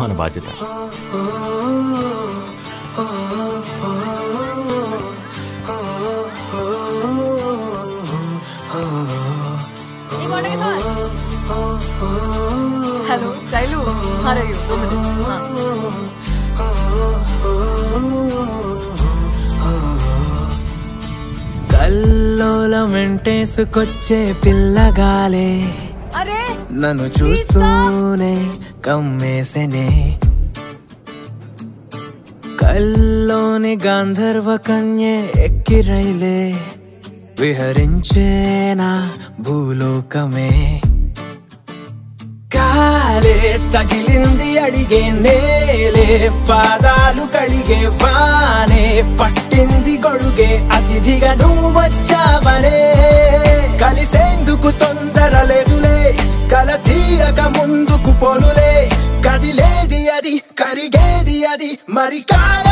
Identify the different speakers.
Speaker 1: మన బాధ్యత.
Speaker 2: హలో శైలు.
Speaker 3: కల్లోల వెంటేసుకొచ్చే పిల్లగాలే. నన్ను చూస్తూనే కమ్మేసెనే. కల్లోని గాంధర్వ కన్యే ఎక్కిరైలే విహరించేనా భూలోకమే. కాలే తగిలింది అడిగే నేలే పాదాలు కడిగే వానే పట్టింది గొడుగే అతిథిగా నువ్వు వచ్చావనే కలిసేందుకు తొందర maricada.